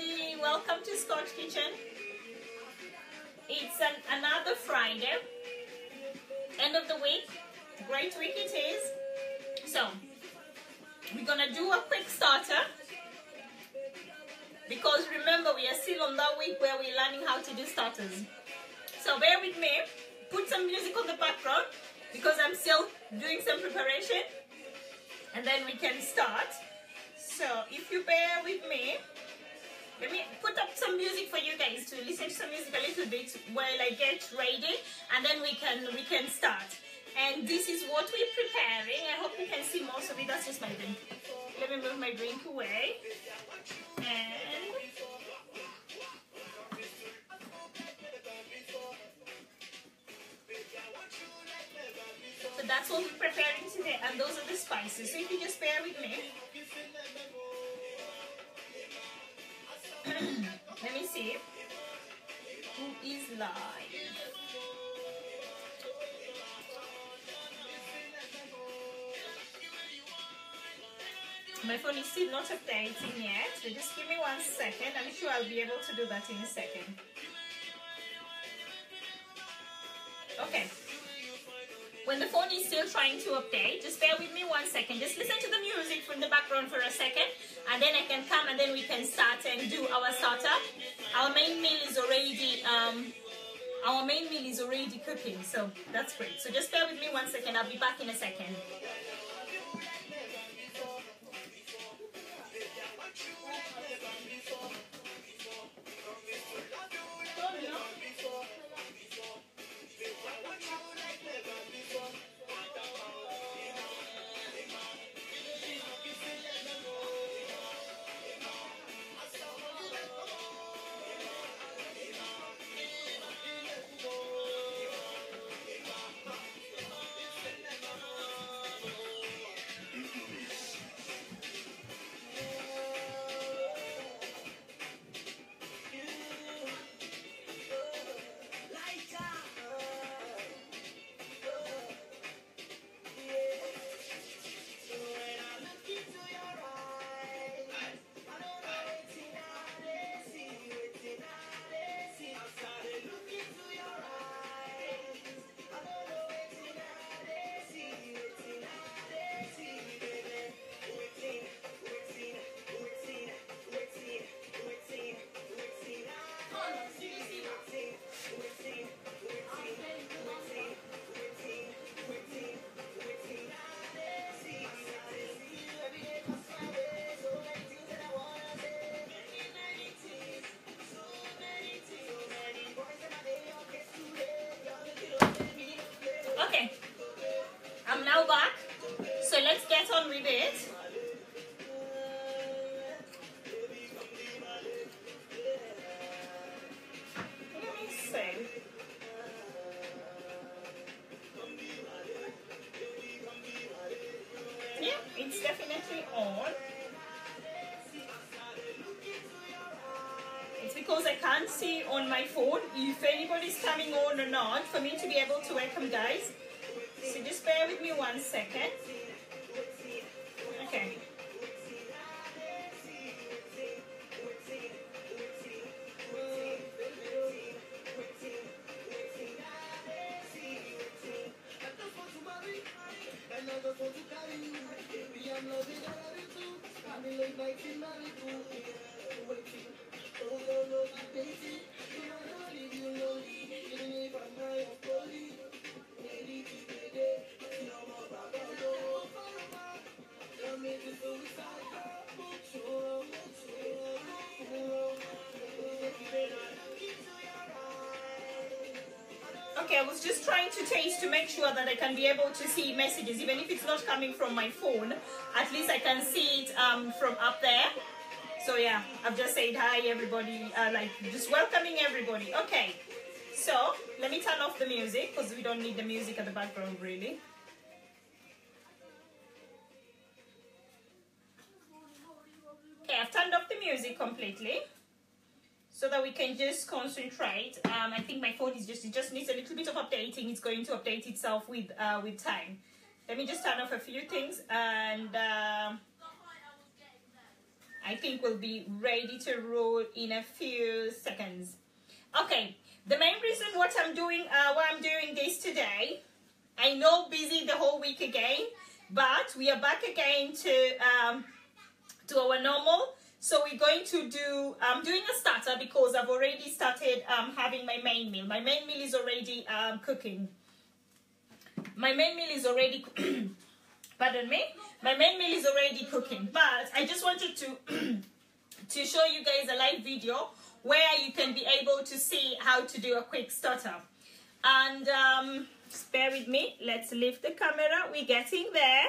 everybody. Welcome to Scotch Kitchen. It's an, another Friday, end of the week. Great week it is. So, we're gonna do a quick starter because remember, we are still on that week where we're learning how to do starters. So, bear with me. Put some music on the background because I'm still doing some preparation and then we can start. So, if you bear with me, let me put up some music for you guys to listen to some music a little bit while I get ready, and then we can we can start. And this is what we're preparing. I hope you can see most of it. That's just my drink. Let me move my drink away. And so that's what we're preparing today, and those are the spices. So if you just bear with me. Let me see. Who is live? My phone is still not updating yet, so just give me one second. I'm sure I'll be able to do that in a second. Okay. When the phone is still trying to update, just bear with me one second. Just listen to the music from the background for a second, and then I can come and then we can start and do our starter. Our main meal is already um, our main meal is already cooking, so that's great. So just bear with me one second. I'll be back in a second. Okay, I was just trying to taste to make sure that I can be able to see messages, even if it's not coming from my phone. At least I can see it um, from up there. So yeah, I've just said hi everybody, uh, like just welcoming everybody. Okay, so let me turn off the music because we don't need the music at the background really. Just concentrate. Um, I think my phone is just it just needs a little bit of updating. It's going to update itself with uh, with time. Let me just turn off a few things and. Uh, I think we'll be ready to roll in a few seconds. Okay, the main reason what I'm doing, uh, why I'm doing this today, I know busy the whole week again, but we are back again to um, to our normal. So we're going to do, I'm doing a starter because I've already started um, having my main meal. My main meal is already um, cooking. My main meal is already, pardon me, my main meal is already cooking. But I just wanted to, to show you guys a live video where you can be able to see how to do a quick starter. And um, bear with me, let's lift the camera, we're getting there.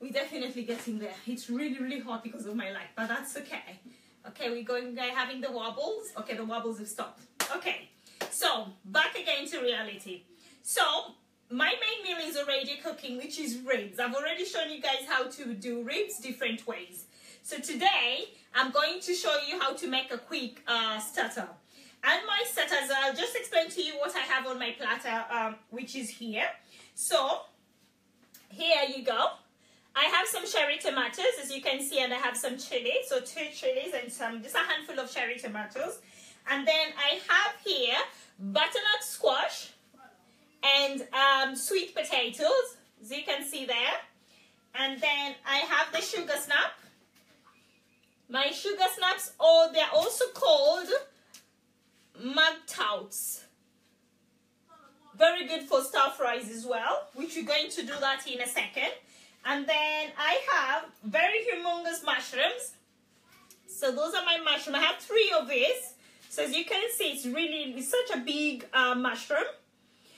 We're definitely getting there. It's really, really hot because of my light, but that's okay. Okay, we're going, we're having the wobbles. Okay, the wobbles have stopped. Okay, so back again to reality. So my main meal is already cooking, which is ribs. I've already shown you guys how to do ribs different ways. So today, I'm going to show you how to make a quick uh, starter. And my starters, I'll just explain to you what I have on my platter, um, which is here. So, here you go. Have some cherry tomatoes, as you can see, and I have some chili. So two chilies and some, just a handful of cherry tomatoes. And then I have here butternut squash and um, sweet potatoes, as you can see there. And then I have the sugar snap. My sugar snaps, or they're also called mangetouts. Very good for stir fries as well, which we're going to do that in a second. And then I have very humongous mushrooms. So those are my mushrooms. I have three of these. So as you can see, it's really it's such a big uh, mushroom.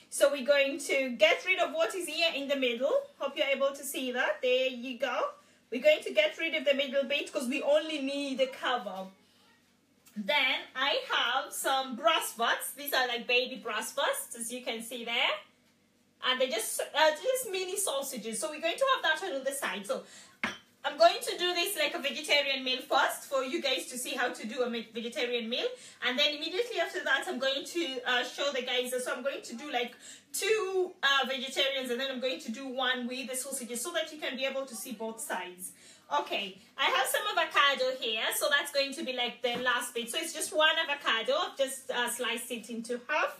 So we're going to get rid of what is here in the middle. Hope you're able to see that. There you go. We're going to get rid of the middle bit because we only need the cover. Then I have some brass butts. These are like baby brass butts, as you can see there and they're just uh, just mini sausages. So we're going to have that on the side. So I'm going to do this like a vegetarian meal first for you guys to see how to do a vegetarian meal. And then immediately after that, I'm going to uh, show the guys. So I'm going to do like two uh, vegetarians and then I'm going to do one with the sausages so that you can be able to see both sides. Okay, I have some avocado here, so that's going to be like the last bit. So it's just one avocado. I've just uh, sliced it into half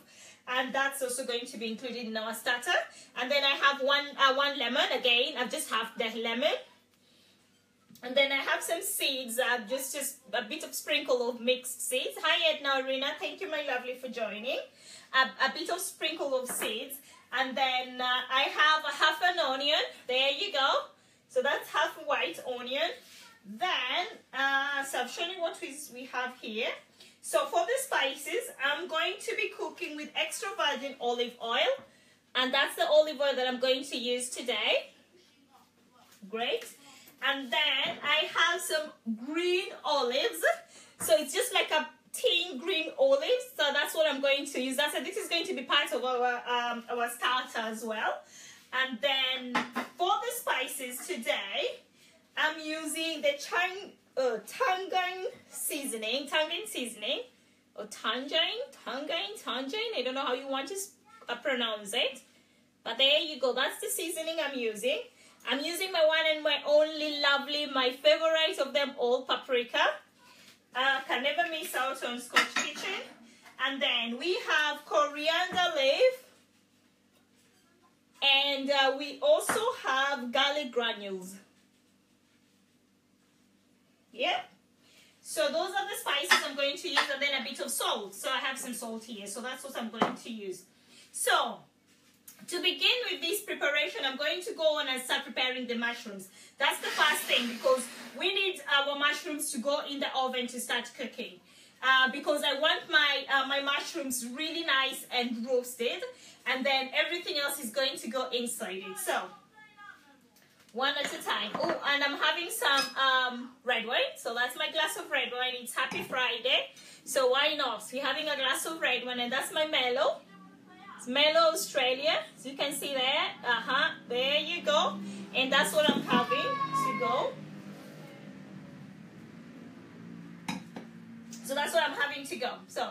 and that's also going to be included in our starter. And then I have one uh, one lemon again. I've just half the lemon. And then I have some seeds, uh, just, just a bit of sprinkle of mixed seeds. Hi Edna Arena, thank you my lovely for joining. A, a bit of sprinkle of seeds. And then uh, I have a half an onion, there you go. So that's half white onion. Then, uh, so shown you what we, we have here. So for the spices, I'm going to be cooking with extra virgin olive oil. And that's the olive oil that I'm going to use today. Great. And then I have some green olives. So it's just like a tin green olives. So that's what I'm going to use. That's this is going to be part of our um, our starter as well. And then for the spices today, I'm using the Chang uh, tangerine seasoning, tangerine seasoning, or tangerine, tangerine, tangerine. I don't know how you want to uh, pronounce it. But there you go. That's the seasoning I'm using. I'm using my one and my only lovely, my favorite of them all, paprika. Uh, can never miss out on Scotch Kitchen. And then we have coriander leaf. And uh, we also have garlic granules. Yeah. So those are the spices I'm going to use and then a bit of salt. So I have some salt here. So that's what I'm going to use. So to begin with this preparation, I'm going to go on and start preparing the mushrooms. That's the first thing because we need our mushrooms to go in the oven to start cooking. Uh, because I want my uh, my mushrooms really nice and roasted and then everything else is going to go inside it. So one at a time. Oh, and I'm having some um, red wine. So that's my glass of red wine. It's Happy Friday. So why not? We're having a glass of red wine and that's my mellow. It's mellow Australia. So you can see there. Uh-huh. There you go. And that's what I'm having to go. So that's what I'm having to go. So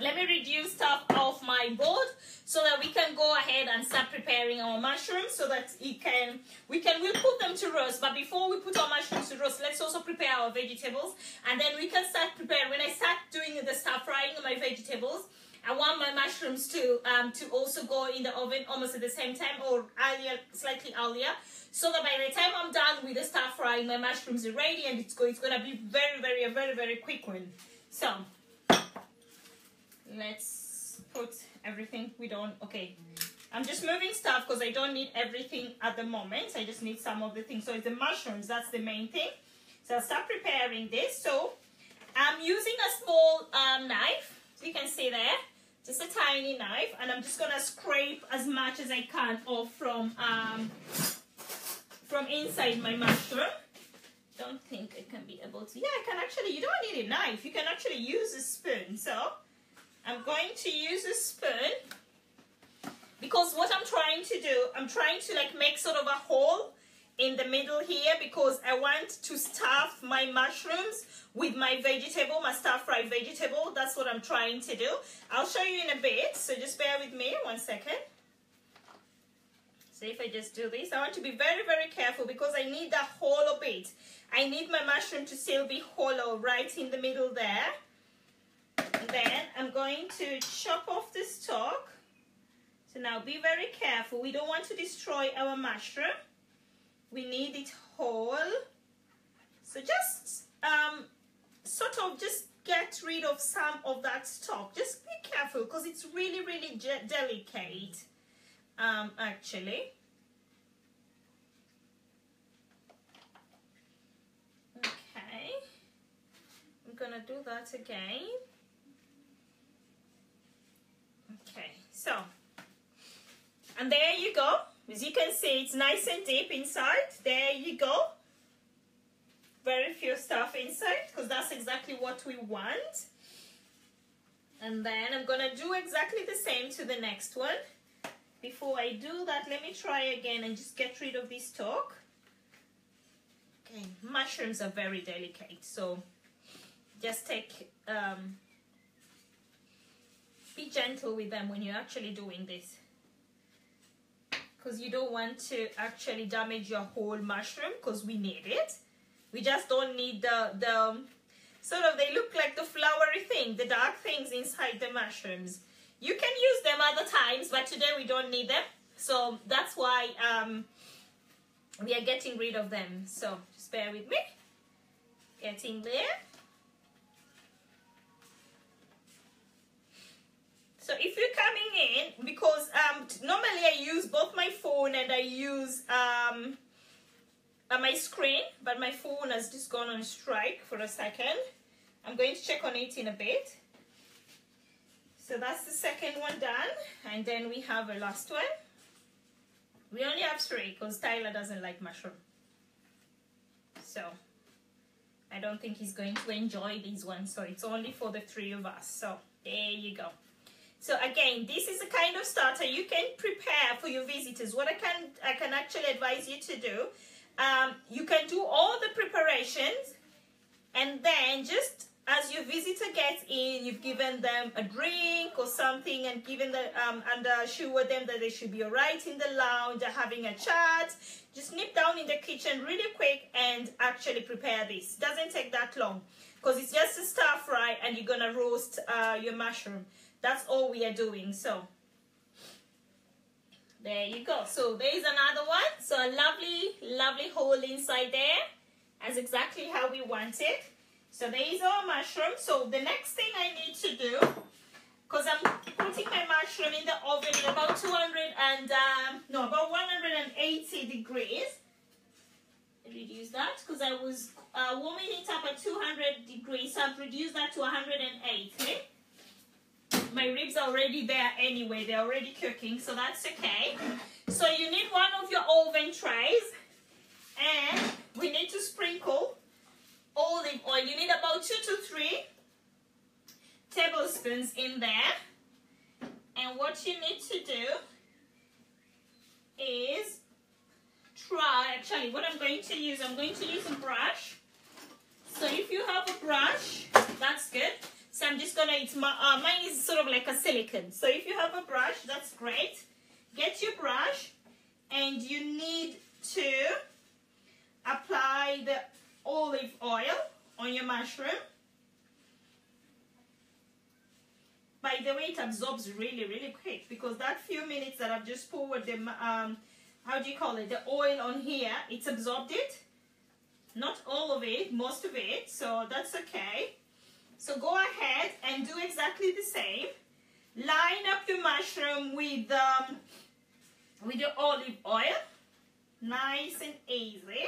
let me reduce stuff off my board so that we can go ahead and start preparing our mushrooms so that it can we can we'll put them to roast but before we put our mushrooms to roast let's also prepare our vegetables and then we can start preparing when i start doing the stir frying my vegetables I want my mushrooms to um, to also go in the oven almost at the same time or earlier, slightly earlier, so that by the time I'm done with the stir frying, my mushrooms are ready and it's go it's gonna be very very very very quick one. So let's put everything we don't okay. I'm just moving stuff because i don't need everything at the moment. I just need some of the things. So it's the mushrooms that's the main thing. So i'll start preparing this. So i'm using a small um, knife. You can see there. Just a tiny knife. And i'm just gonna scrape as much as i can off from um from inside my mushroom. Don't think I can be able to. Yeah, I can actually, you don't need a knife. You can actually use a spoon. So I'm going to use a spoon because what I'm trying to do, I'm trying to like make sort of a hole in the middle here because I want to stuff my mushrooms with my vegetable, my stir fried vegetable. That's what I'm trying to do. I'll show you in a bit, so just bear with me one second. So if I just do this, I want to be very, very careful because I need that hollow bit. I need my mushroom to still be hollow right in the middle there. Then I'm going to chop off the stalk. So now be very careful. We don't want to destroy our mushroom. We need it whole. So just um, sort of just get rid of some of that stalk. Just be careful because it's really, really delicate um, actually. Okay. I'm gonna do that again. Okay, so, and there you go. As you can see, it's nice and deep inside. There you go. Very few stuff inside because that's exactly what we want. And then I'm gonna do exactly the same to the next one. Before I do that, let me try again and just get rid of this stalk. Okay, mushrooms are very delicate, so just take um, be gentle with them when you're actually doing this. Because you don't want to actually damage your whole mushroom because we need it. We just don't need the the sort of they look like the flowery thing the dark things inside the mushrooms. You can use them other times but today we don't need them. So that's why um, we are getting rid of them. So just bear with me. Getting there So if you're coming in, because um, normally I use both my phone and I use um, uh, my screen, but my phone has just gone on strike for a second. I'm going to check on it in a bit. So that's the second one done. And then we have a last one. We only have three because Tyler doesn't like mushroom. So I don't think he's going to enjoy these ones. So it's only for the three of us. So there you go. So again, this is a kind of starter you can prepare for your visitors. What I can I can actually advise you to do, um, you can do all the preparations and then just as your visitor gets in, you've given them a drink or something and given them um, and assured them that they should be all right in the lounge, having a chat. Just nip down in the kitchen really quick and actually prepare this. Doesn't take that long because it's just a stir fry and you're gonna roast uh, your mushroom. That's all we are doing. So there you go. So there is another one. So a lovely, lovely hole inside there. That's exactly how we want it. So there is our mushroom. So the next thing I need to do, because I'm putting my mushroom in the oven at about 200 and, um, no, about 180 degrees. Reduce that because I was uh, warming it up at 200 degrees. So I've reduced that to 180 my ribs are already there anyway. They're already cooking, so that's okay. So you need one of your oven trays. And we need to sprinkle olive oil. You need about two to three tablespoons in there. And what you need to do is try, actually what I'm going to use, I'm going to use a brush. So if you have a brush, that's good. So I'm just gonna, it's my, uh, mine is sort of like a silicone. So if you have a brush, that's great. Get your brush and you need to apply the olive oil on your mushroom. By the way, it absorbs really, really quick because that few minutes that I've just poured the, um, how do you call it, the oil on here, it's absorbed it. Not all of it, most of it, so that's okay. So go ahead and do exactly the same. Line up your mushroom with, um, with your olive oil. Nice and easy.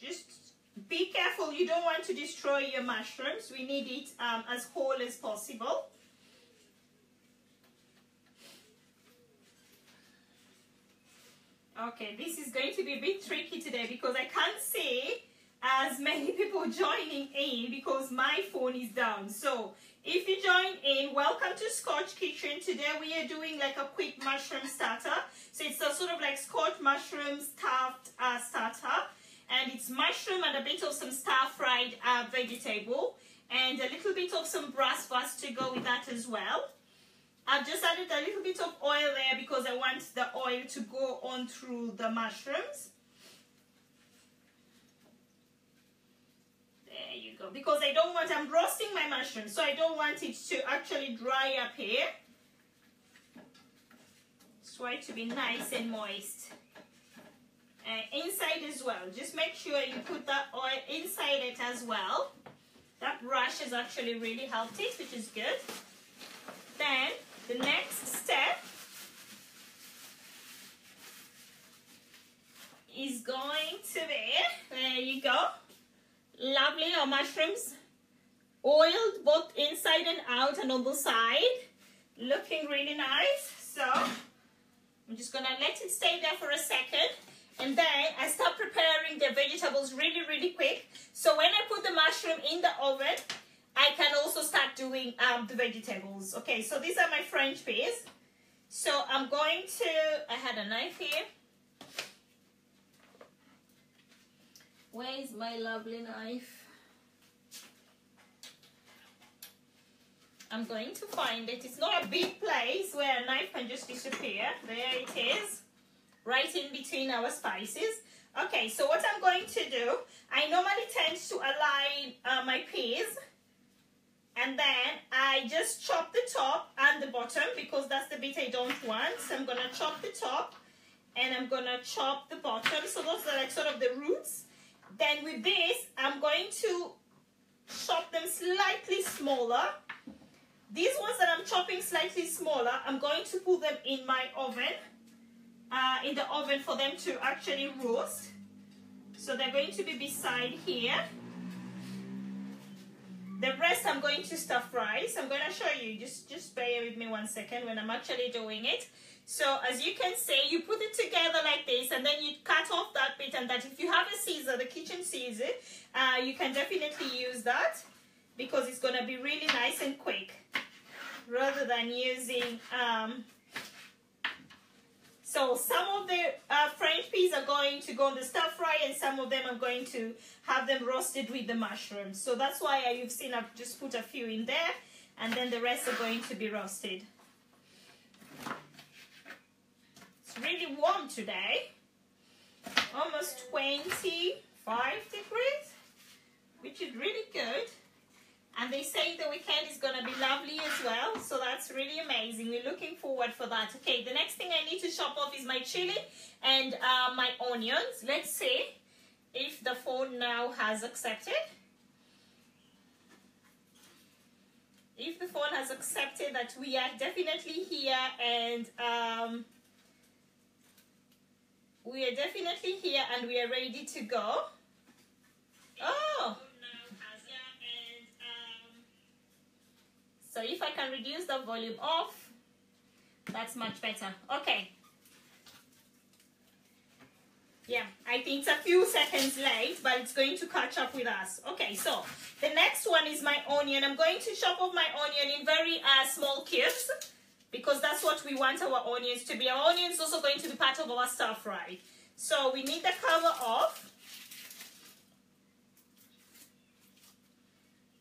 Just be careful, you don't want to destroy your mushrooms. We need it um, as whole as possible. Okay, this is going to be a bit tricky today because I can't see as many people joining in because my phone is down. So if you join in, welcome to Scotch Kitchen. Today we are doing like a quick mushroom starter. So it's a sort of like Scotch mushroom stuffed uh, starter and it's mushroom and a bit of some stir-fried uh, vegetable and a little bit of some brass bratwurst to go with that as well. I've just added a little bit of oil there because I want the oil to go on through the mushrooms. Because I don't want, I'm roasting my mushrooms, so I don't want it to actually dry up here. It to be nice and moist uh, inside as well. Just make sure you put that oil inside it as well. That brush has actually really helped it, which is good. Then the next step is going to be, there you go, lovely our mushrooms, oiled both inside and out and on the side, looking really nice. So I'm just gonna let it stay there for a second and then I start preparing the vegetables really, really quick. So when I put the mushroom in the oven, I can also start doing um, the vegetables. Okay, so these are my French peas. So I'm going to, I had a knife here. Where is my lovely knife? I'm going to find it. It's not a big place where a knife can just disappear. There it is right in between our spices. Okay, so what I'm going to do, I normally tend to align uh, my peas and then I just chop the top and the bottom because that's the bit I don't want. So I'm going to chop the top and I'm going to chop the bottom. So those are like sort of the roots. Then with this, I'm going to chop them slightly smaller. These ones that I'm chopping slightly smaller, I'm going to put them in my oven uh, in the oven for them to actually roast. So they're going to be beside here. The rest I'm going to stir fry. So I'm going to show you. Just, just bear with me one second when I'm actually doing it. So as you can see, you put it together like this and then you cut off that bit and that. If you have a Caesar, the kitchen Caesar, uh, you can definitely use that because it's going to be really nice and quick rather than using um, so some of the uh, French peas are going to go on the stir fry and some of them are going to have them roasted with the mushrooms. So that's why you've seen I've just put a few in there and then the rest are going to be roasted. It's really warm today. Almost 25 degrees, which is really good. And they say the weekend is going to be lovely as well. So that's really amazing. We're looking forward for that. Okay, the next thing I need to chop off is my chili and uh, my onions. Let's see if the phone now has accepted. If the phone has accepted that we are definitely here and um, we are definitely here and we are ready to go. Oh! So if I can reduce the volume off, that's much better. Okay. Yeah, I think it's a few seconds late, but it's going to catch up with us. Okay, so the next one is my onion. I'm going to chop off my onion in very uh, small cubes because that's what we want our onions to be. Our onions also going to be part of our stir fry. So we need the cover off.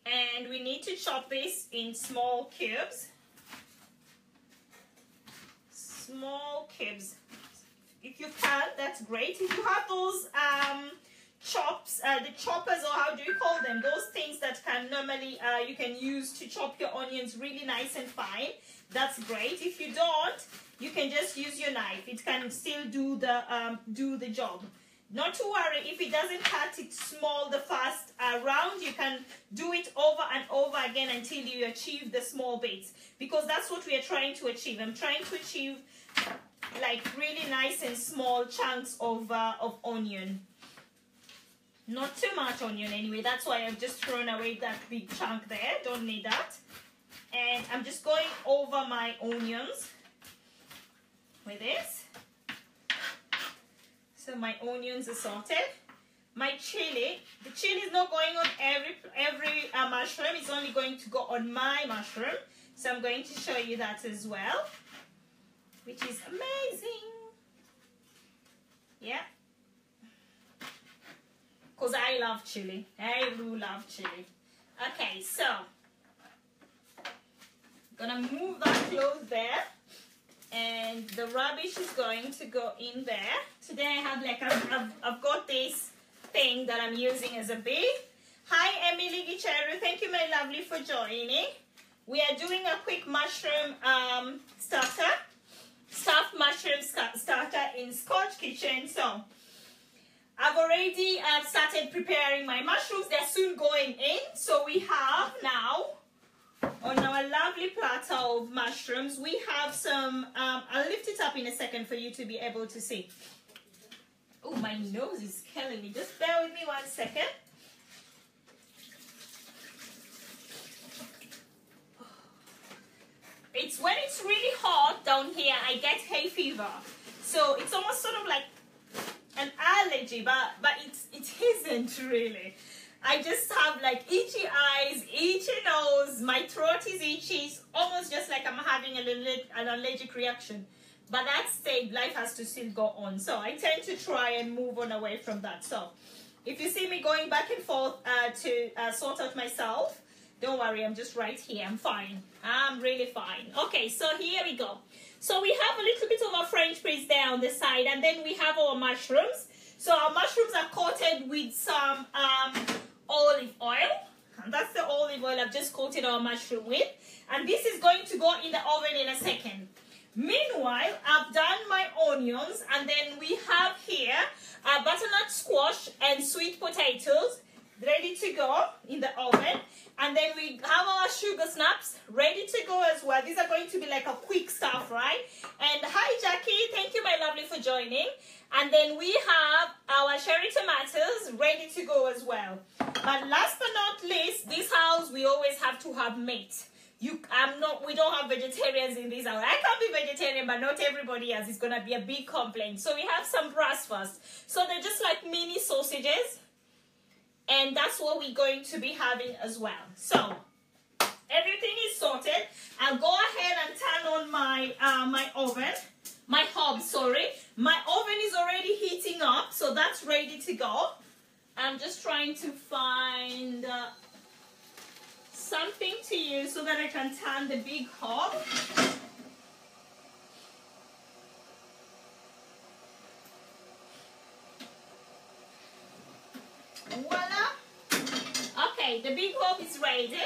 And we need to chop this in small cubes. Small cubes. If you can, that's great. If you have those um, chops, uh, the choppers, or how do you call them? Those things that can normally uh, you can use to chop your onions really nice and fine. That's great. If you don't, you can just use your knife. It can still do the um, do the job. Not to worry, if it doesn't cut it small the first round, you can do it over and over again until you achieve the small bits. Because that's what we are trying to achieve. I'm trying to achieve like really nice and small chunks of, uh, of onion. Not too much onion anyway. That's why I've just thrown away that big chunk there. Don't need that. And I'm just going over my onions with this. So my onions are sorted. My chili, the chili is not going on every every uh, mushroom. It's only going to go on my mushroom. So I'm going to show you that as well, which is amazing. Yeah. Because I love chili. I do love chili. Okay, so gonna move that clothes there and the rubbish is going to go in there. Today I have like, I've, I've, I've got this thing that I'm using as a big. Hi Emily Gicheru, thank you my lovely for joining. We are doing a quick mushroom um, starter, stuffed mushroom starter in Scotch Kitchen. So I've already uh, started preparing my mushrooms. They're soon going in. So we have now on our lovely platter of mushrooms, we have some, um, I'll lift it up in a second for you to be able to see. Oh, my nose is killing me. Just bear with me one second. It's when it's really hot down here, I get hay fever. So it's almost sort of like an allergy, but, but it's, it isn't really. I just have like itchy eyes, itchy nose, my throat is itchy, it's almost just like I'm having a little, an allergic reaction. But that stage, life has to still go on. So I tend to try and move on away from that. So if you see me going back and forth uh, to uh, sort out myself, don't worry, I'm just right here. I'm fine. I'm really fine. Okay, so here we go. So we have a little bit of our French fries there on the side, and then we have our mushrooms. So our mushrooms are coated with some um, olive oil. And that's the olive oil I've just coated our mushroom with. And this is going to go in the oven in a second. Meanwhile, I've done my onions and then we have here a butternut squash and sweet potatoes ready to go in the oven. And then we have our sugar snaps ready to go as well. These are going to be like a quick stuff, right? And hi, Jackie. Thank you, my lovely, for joining. And then we have our cherry tomatoes ready to go as well. But last but not least, this house, we always have to have meat. You, I'm not, we don't have vegetarians in this house. I can't be vegetarian, but not everybody else. It's going to be a big complaint. So we have some brass first. So they're just like mini sausages. And that's what we're going to be having as well. So everything is sorted. I'll go ahead and turn on my, uh, my oven my hob, sorry. My oven is already heating up, so that's ready to go. I'm just trying to find uh, something to use so that I can turn the big hob. Voila! Okay, the big hob is ready.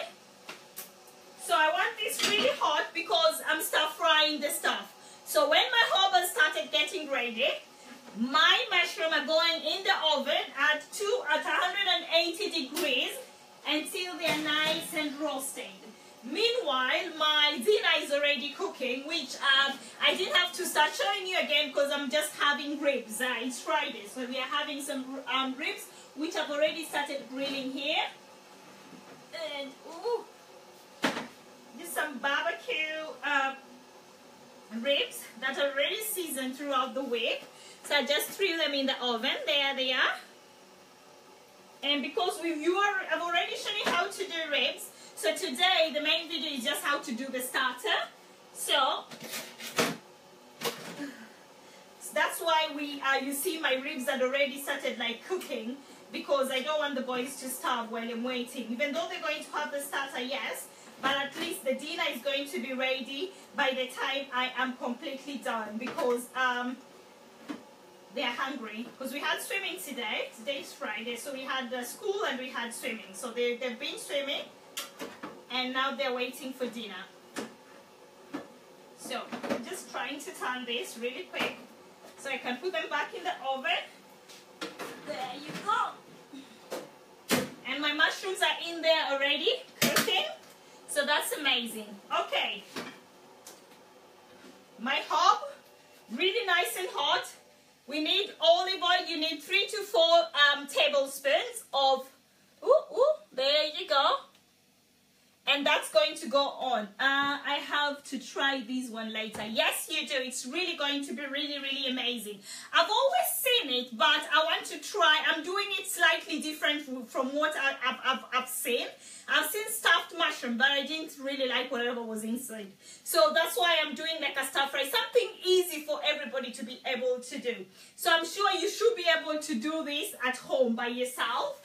So I want this really hot because I'm stir frying the stuff. So when my hob started getting ready, my mushroom are going in the oven at two at 180 degrees until they're nice and roasted. Meanwhile, my dinner is already cooking, which um, I didn't have to start showing you again because I'm just having ribs. Uh, it's Friday, so we are having some um, ribs, which I've already started grilling here. And, ooh, some barbecue uh, ribs that are already seasoned throughout the week. So I just threw them in the oven. There they are. And because we you are, I've already shown you how to do ribs. So today the main video is just how to do the starter. So, so that's why we uh, you see my ribs had already started like cooking. because I don't want the boys to starve while I'm waiting. Even though they're going to have the starter, yes, but at least the dinner is going to be ready by the time I am completely done because um, they are hungry because we had swimming today. Today's Friday, so we had school and we had swimming. So they, they've been swimming and now they're waiting for dinner. So I'm just trying to turn this really quick so I can put them back in the oven. There you go. And my mushrooms are in there already cooking. So that's amazing. Okay. My hob, really nice and hot. We need olive oil. You need three to four um, tablespoons of, ooh, ooh, there you go and that's going to go on. Uh, I have to try this one later. Yes, you do. It's really going to be really, really amazing. I've always seen it, but I want to try. I'm doing it slightly different from what I, have I've, I've seen. I've seen stuffed mushroom, but I didn't really like whatever was inside. So that's why I'm doing like a stir fry. Something easy for everybody to be able to do. So I'm sure you should be able to do this at home by yourself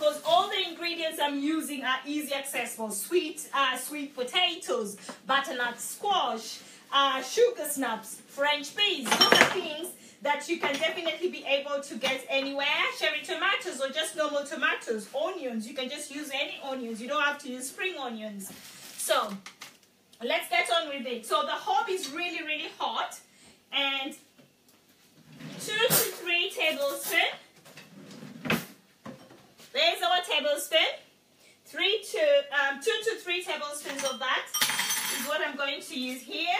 because all the ingredients I'm using are easy accessible. Sweet, uh, sweet potatoes, butternut squash, uh, sugar snaps, French peas. Those are things that you can definitely be able to get anywhere. Cherry tomatoes or just normal tomatoes. Onions, you can just use any onions. You don't have to use spring onions. So, let's get on with it. So the hob is really, really hot. And two to three tablespoons there's our tablespoon. Three to um, two to three tablespoons of that is what I'm going to use here.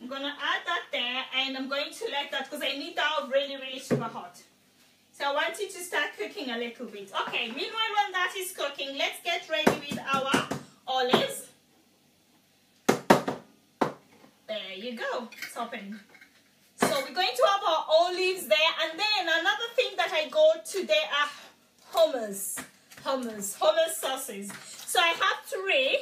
I'm gonna add that there and I'm going to let that because I need that really, really super hot. So I want it to start cooking a little bit. Okay, meanwhile when that is cooking, let's get ready with our olives. There you go, open. So we're going to have our olives there and then another thing that I got today are hummus, hummus, hummus sauces. So I have three,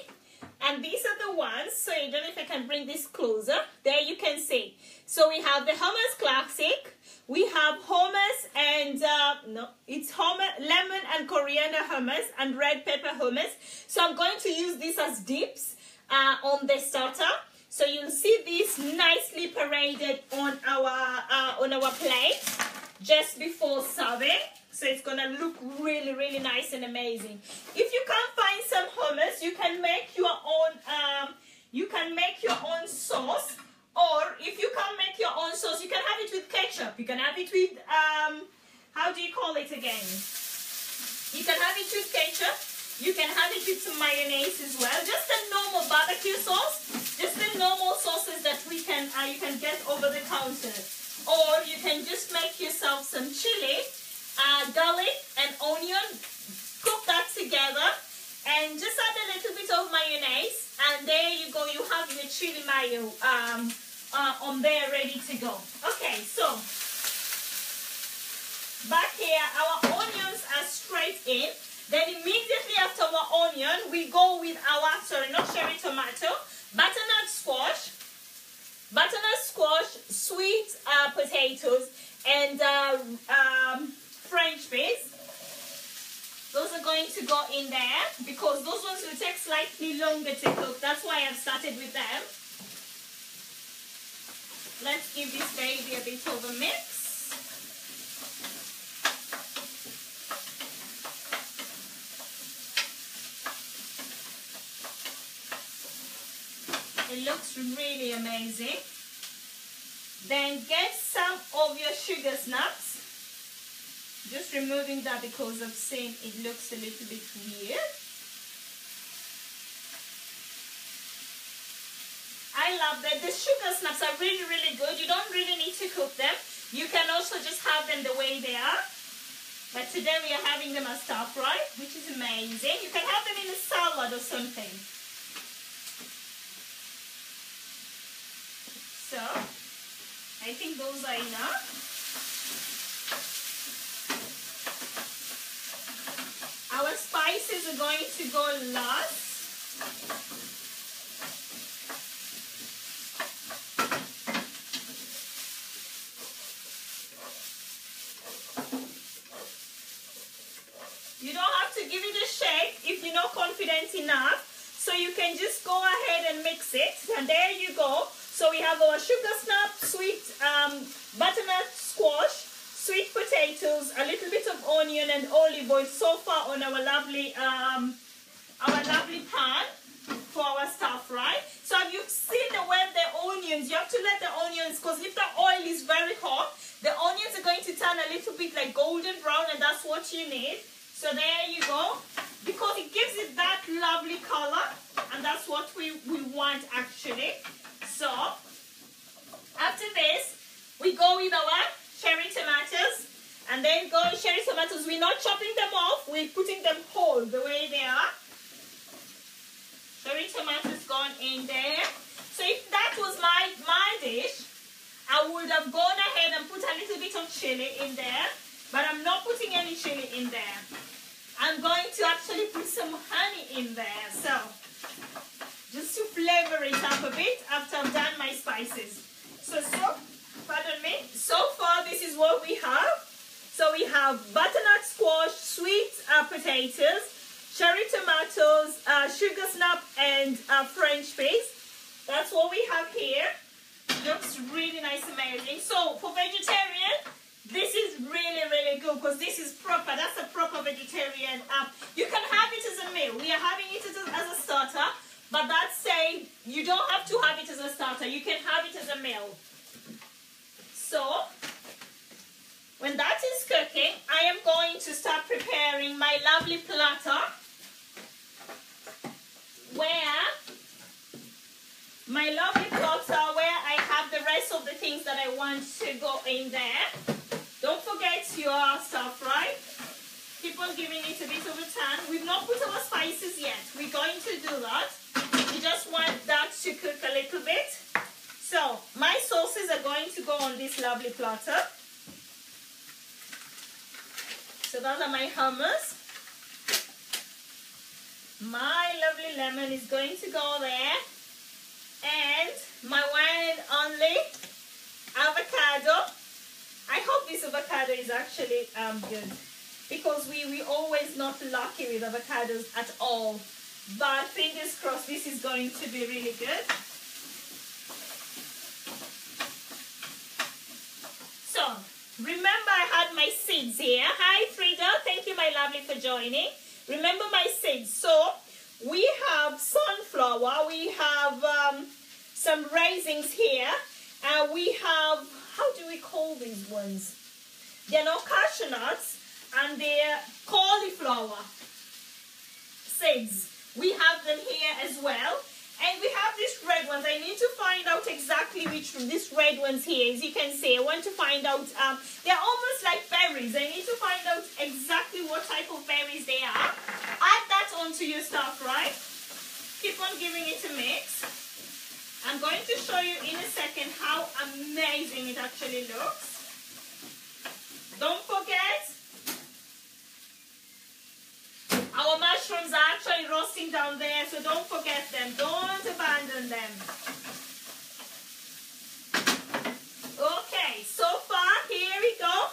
and these are the ones. So I don't know if I can bring this closer. There you can see. So we have the hummus classic. We have hummus and uh, no, it's hummus, lemon and coriander hummus and red pepper hummus. So I'm going to use this as dips uh, on the starter. So you'll see this nicely paraded on our uh, on our plate just before serving. So it's gonna look really, really nice and amazing. If you can't find some hummus, you can make your own, um, you can make your own sauce. Or if you can't make your own sauce, you can have it with ketchup. You can have it with, um, how do you call it again? You can have it with ketchup. You can have it with some mayonnaise as well. Just a normal barbecue sauce. Just the normal sauces that we can, uh, you can get over the counter. Or you can just make yourself some chili uh, garlic and onion, cook that together and just add a little bit of mayonnaise and there you go, you have your chili mayo um, uh, on there ready to go. Okay, so back here our onions are straight in. Then immediately after our onion, we go with our, sorry, not cherry tomato, butternut squash, butternut squash, sweet uh, potatoes, and uh, um, French peas. Those are going to go in there because those ones will take slightly longer to cook. That's why I've started with them. Let's give this baby a bit of a mix. It looks really amazing. Then get some of your sugar snaps. Just removing that because I've seen it looks a little bit weird. I love that. The sugar snaps are really, really good. You don't really need to cook them. You can also just have them the way they are. But today we are having them as stir fry, which is amazing. You can have them in a salad or something. So, I think those are enough. Our spices are going to go last. You don't have to give it a shake if you're not confident enough. So you can just go ahead and mix it. And there you go. So we have our sugar snap, sweet um, butternut squash, sweet potatoes, a little bit of onion and olive oil so far on our lovely um, our lovely pan for our stuff, right? So have you seen the way the onions, you have to let the onions, because if the oil is very hot, the onions are going to turn a little bit like golden brown and that's what you need. So there you go. Because it gives it that lovely color and that's what we, we want actually. So after this, we go with our cherry tomatoes and then go cherry tomatoes. We're not chopping them off. We're putting them whole the way they are. Cherry tomatoes gone in there. So if that was my, my dish, I would have gone ahead and put a little bit of chili in there. But I'm not putting any chili in there. I'm going to actually put some honey in there. So, just to flavor it up a bit after I've done my spices. So, so, pardon me. So far, what we have. So we have butternut squash, sweet uh, potatoes, cherry tomatoes, uh, sugar snap, and uh, French peas. That's what we have here. Looks really nice, amazing. So for vegetarian, this is really, really good because this is proper. That's a proper vegetarian. You can have it as a meal. We are having it as a, as a starter, but that's saying you don't have to have it as a starter. You can have it as a meal. So, when that is cooking, I am going to start preparing my lovely platter where my lovely platter where I have the rest of the things that I want to go in there. Don't forget your stuff, right? Keep on giving it a bit of a turn. We've not put our spices yet. We're going to do that. We just want that to cook a little bit. So, my sauces are going to go on this lovely platter. So those are my hummus. My lovely lemon is going to go there. And my one and only avocado. I hope this avocado is actually um, good because we, we always not lucky with avocados at all. But fingers crossed this is going to be really good. So, remember I had my seeds here. Hi Frida, thank you my lovely for joining. Remember my seeds. So, we have sunflower, we have um, some raisins here, and we have how do we call these ones? They're not cashew nuts and they're cauliflower seeds. We have them here as well. And we have these red ones. I need to find out exactly which these red ones here. As you can see, I want to find out. Um, they're almost like berries. I need to find out exactly what type of berries they are. Add that onto your stuff, right? Keep on giving it a mix. I'm going to show you in a second how amazing it actually looks. Don't forget, our mushrooms are actually roasting down there, so don't forget them. Don't abandon them. Okay, so far, here we go.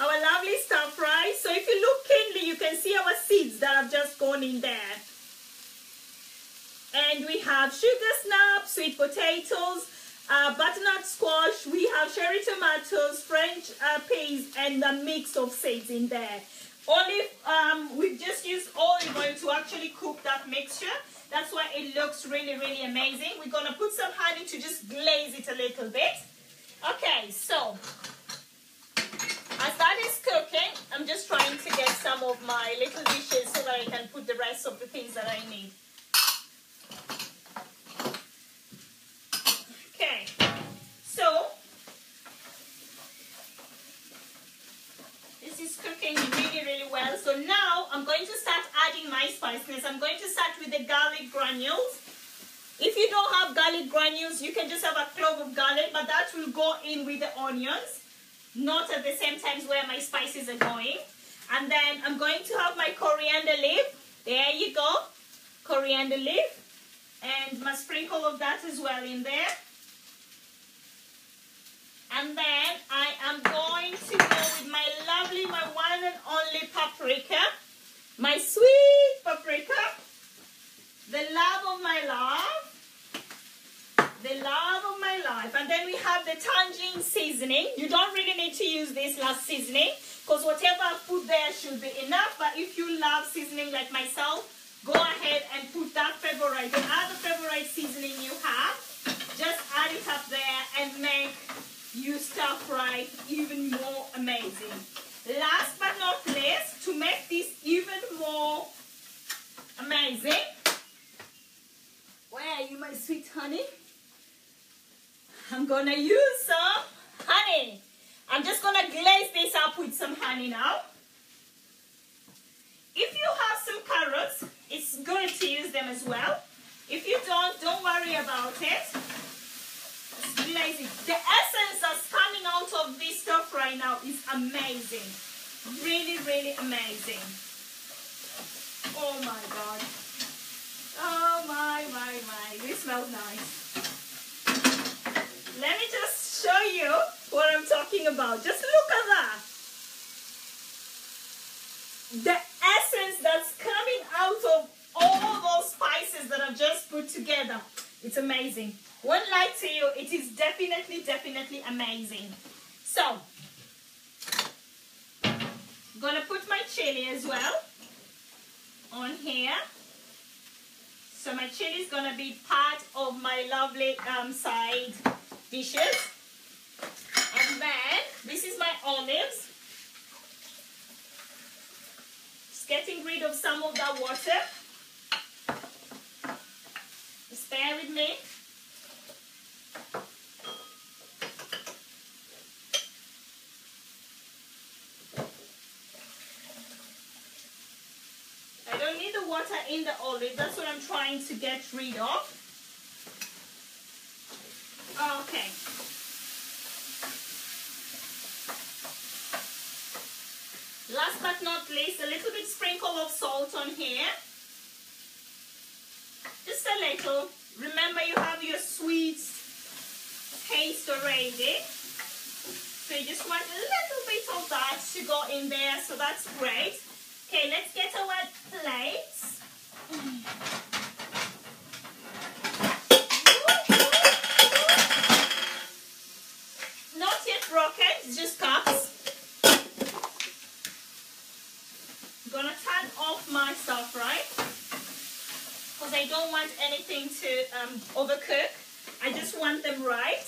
Our lovely stir fry. So if you look keenly, you can see our seeds that have just gone in there. And we have sugar snap, sweet potatoes, uh, butternut squash, we have cherry tomatoes, French uh, peas, and a mix of seeds in there. Olive, um, we've just used olive oil to actually cook that mixture. That's why it looks really, really amazing. We're going to put some honey to just glaze it a little bit. Okay, so as that is cooking, I'm just trying to get some of my little dishes so that I can put the rest of the things that I need. Okay, so really, really well. So now I'm going to start adding my spices. I'm going to start with the garlic granules. If you don't have garlic granules, you can just have a clove of garlic, but that will go in with the onions, not at the same times where my spices are going. And then I'm going to have my coriander leaf. There you go, coriander leaf. And my sprinkle of that as well in there. And then I am going to go with my lovely, my one and only paprika, my sweet paprika, the love of my love, the love of my life. And then we have the tangerine seasoning. You don't really need to use this last seasoning because whatever I put there should be enough. But if you love seasoning like myself, go ahead and put that amazing. Last but not least, to make this even more amazing, where are you my sweet honey? I'm gonna use some honey. I'm just gonna glaze this up with some honey now. If you have some carrots, it's good to use them as well. If you don't, don't worry about it. glaze it. The essence that's coming out of this stuff right now is amazing. Really, really amazing. Oh my God. Oh my, my, my. This smells nice. Let me just show you what I'm talking about. Just look at that. The essence that's coming out of all those spices that I've just put together. It's amazing. Won't lie to you, it is definitely, definitely amazing. So, I'm gonna put my chili as well on here. So my chili is gonna be part of my lovely um, side dishes. And then, this is my olives. Just getting rid of some of that water. Just bear with me. I don't need the water in the olive. That's what I'm trying to get rid of. Okay. Last but not least, a little bit sprinkle of salt on here. Just a little. Remember you have your sweet taste already. So you just want a little bit of that to go in there, so that's great. Okay, let's get our plates. Not yet broken, it's just cups. I'm gonna turn off my stuff, right? Because I don't want anything to um, overcook. I just want them right.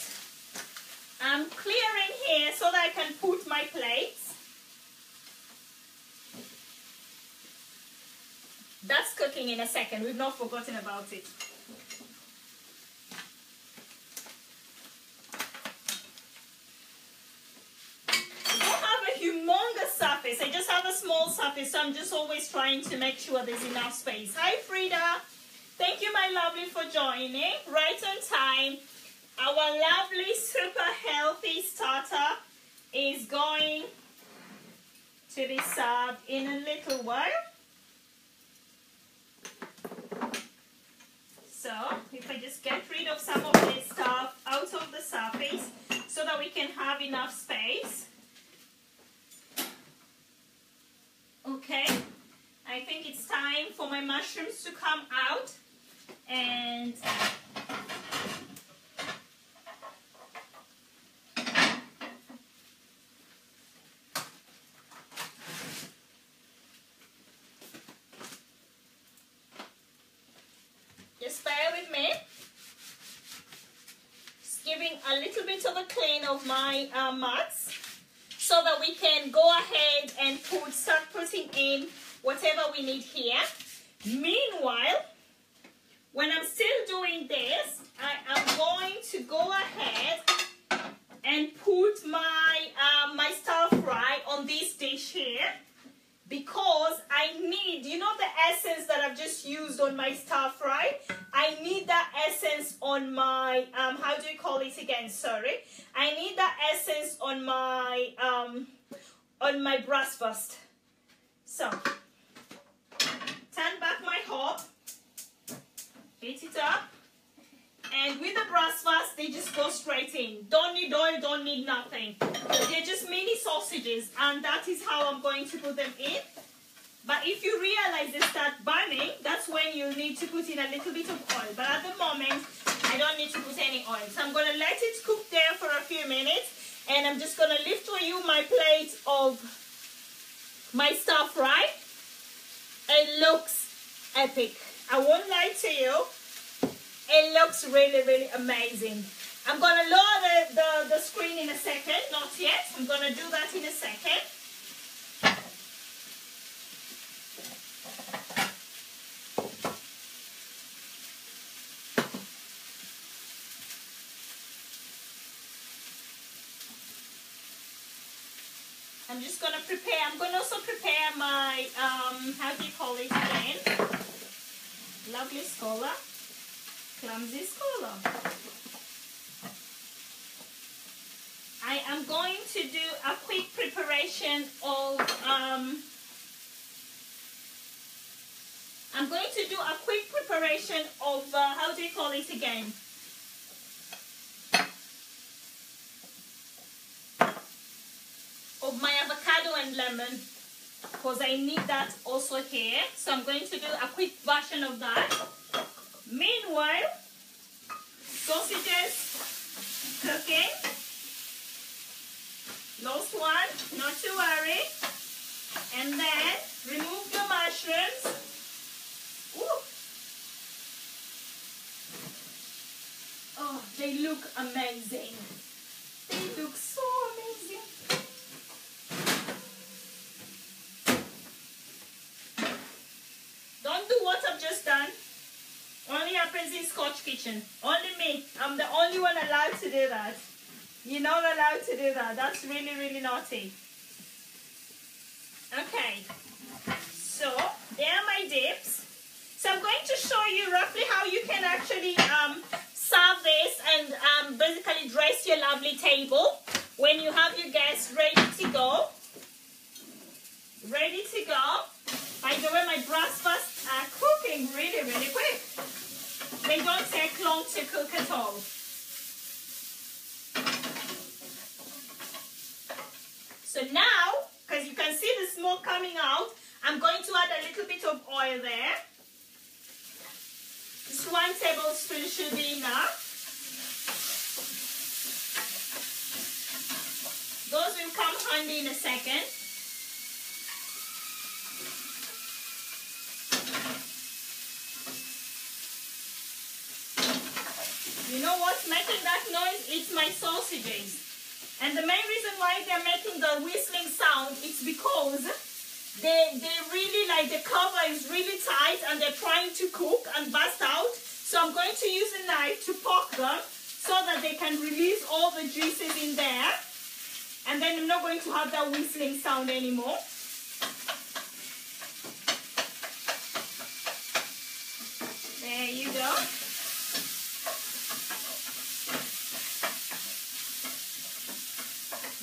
I'm clearing here so that I can put my plates. That's cooking in a second. We've not forgotten about it. I don't have a humongous surface. I just have a small surface, so I'm just always trying to make sure there's enough space. Hi, Frida. Thank you, my lovely, for joining. Right on time. Our lovely, super healthy starter is going to be served in a little while. So, if I just get rid of some of this stuff out of the surface so that we can have enough space. Okay, I think it's time for my mushrooms to come out and just bear with me just giving a little bit of a clean my uh, mats so that we can go ahead and put start putting in whatever we need here meanwhile when I'm still doing this, I am going to go ahead and put my uh, my stir fry on this dish here because I need, you know the essence that I've just used on my stir fry? I need that essence on my, um, how do you call it again? Sorry. I need that essence on my, um, on my bratwurst. So, turn back my hob heat it up. And with the bratwurst, they just go straight in. Don't need oil, don't need nothing. They're just mini sausages, and that is how I'm going to put them in. But if you realize they start burning, that's when you need to put in a little bit of oil. But at the moment, I don't need to put any oil. So I'm going to let it cook there for a few minutes. And I'm just gonna lift for you my plate of my stir fry. It looks epic. I won't lie to you. It looks really, really amazing. I'm gonna lower the, the, the screen in a second. Not yet. I'm gonna do that in a second. Just gonna prepare, I'm gonna also prepare my, um, how do you call it again? Lovely scholar, clumsy scholar. I am going to do a quick preparation of, um, I'm going to do a quick preparation of, uh, how do you call it again? Of my avocado and lemon because I need that also here. So I'm going to do a quick version of that. Meanwhile, sausages cooking. Last one, not to worry. And then remove your mushrooms. Ooh. Oh, they look amazing. They look so amazing. Don't do what I've just done. Only happens in Scotch Kitchen. Only me. I'm the only one allowed to do that. You're not allowed to do that. That's really, really naughty. Okay. So, there are my dips. So I'm going to show you roughly how you can actually um, serve this and um, basically dress your lovely table when you have your guests ready to go. Ready to go. By the way, my bratwurst are cooking really, really quick. They don't take long to cook at all. So now, because you can see the smoke coming out, I'm going to add a little bit of oil there. This one tablespoon should be enough. Those will come handy in a second. Know what's making that noise? It's my sausages. And the main reason why they're making the whistling sound is because they they really like the cover is really tight and they're trying to cook and bust out. So I'm going to use a knife to poke them so that they can release all the juices in there. And then I'm not going to have that whistling sound anymore. There you go.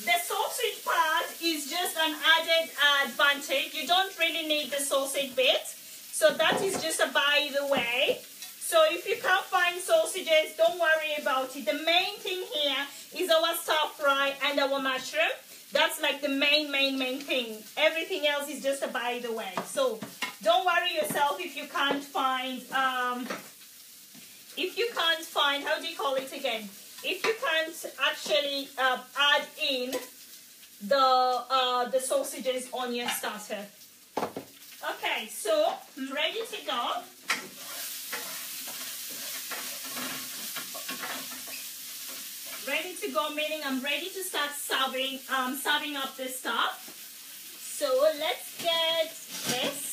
The sausage part is just an added advantage. You don't really need the sausage bit. So that is just a by the way. So if you can't find sausages, don't worry about it. The main thing here is our stir fry and our mushroom. That's like the main, main, main thing. Everything else is just a by the way. So don't worry yourself if you can't find, um, if you can't find, how do you call it again? If you can't actually uh, add in the, uh, the sausages on your starter. Okay, so I'm ready to go. Ready to go, meaning I'm ready to start serving, um, serving up the stuff. So let's get this.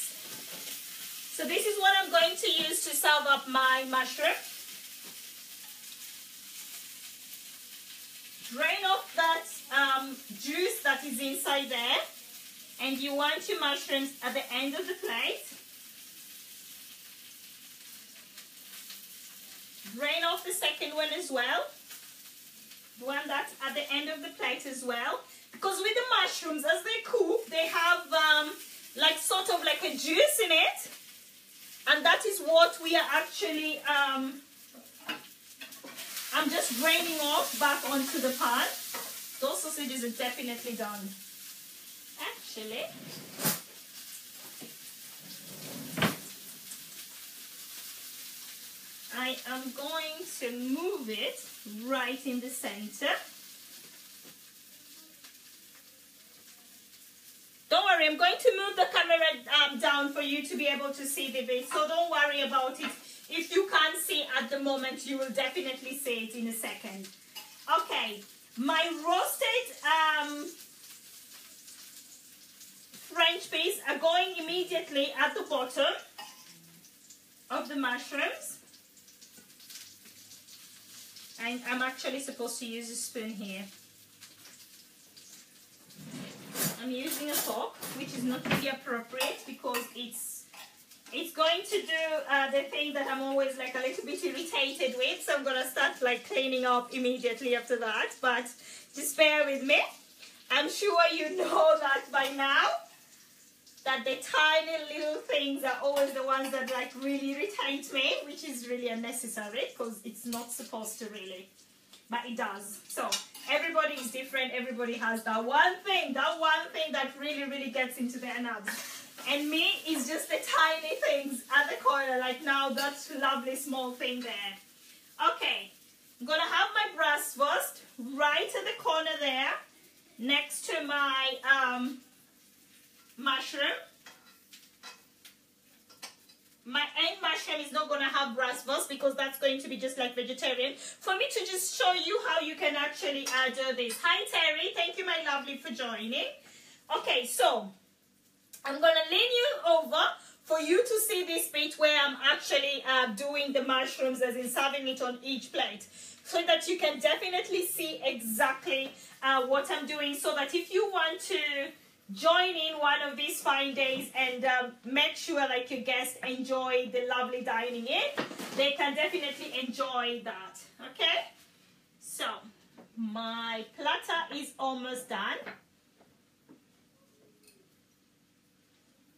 So this is what I'm going to use to serve up my mushroom. Drain off that um, juice that is inside there. And you want your mushrooms at the end of the plate. Drain off the second one as well. The one that's at the end of the plate as well. Because with the mushrooms, as they cook, they have um, like sort of like a juice in it. And that is what we are actually, um, I'm just draining off back onto the pan. Those sausages are definitely done. Actually, I am going to move it right in the center. Don't worry, I'm going to move the camera um, down for you to be able to see the base. so don't worry about it. If you can't see at the moment, you will definitely see it in a second. Okay, my roasted um, French peas are going immediately at the bottom of the mushrooms. And I'm actually supposed to use a spoon here. I'm using a fork, which is not really appropriate because it's it's going to do uh, the thing that I'm always like a little bit irritated with. So I'm gonna start like cleaning up immediately after that. But just bear with me. I'm sure you know that by now that the tiny little things are always the ones that like really irritate me, which is really unnecessary because it's not supposed to really, but it does. So everybody is different. Everybody has that one thing, that one thing that really, really gets into their nuts. And me is just the tiny things at the corner, like now that lovely small thing there. Okay, I'm gonna have my bratwurst, right at the corner there, next to my um, mushroom. My end mushroom is not to have bratwurst because that's going to be just like vegetarian. For me to just show you how you can actually uh, do this. Hi Terry, thank you my lovely for joining. Okay, so I'm going to lean you over for you to see this bit where I'm actually uh, doing the mushrooms as in serving it on each plate. So that you can definitely see exactly uh, what I'm doing. So that if you want to join in one of these fine days and um, make sure like your guests enjoy the lovely dining in they can definitely enjoy that. Okay? So my platter is almost done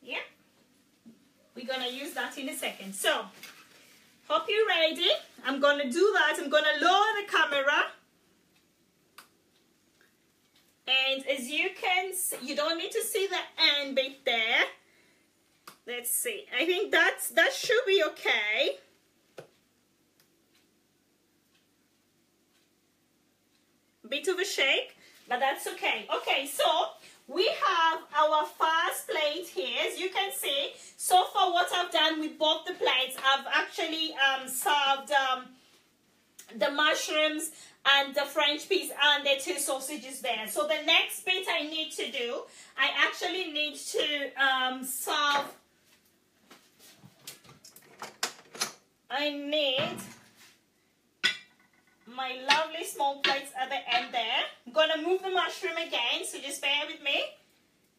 yeah we're gonna use that in a second so hope you're ready i'm gonna do that i'm gonna lower the camera and as you can see, you don't need to see the end bit there. Let's see. I think that's that should be okay. Bit of a shake, but that's okay. Okay, so we have our first plate here. As you can see, so far what I've done with both the plates, I've actually um, served um, the mushrooms and the French peas and the two sausages there. So the next bit I need to do, I actually need to um, serve, I need my lovely small plates at the end there. I'm gonna move the mushroom again, so just bear with me.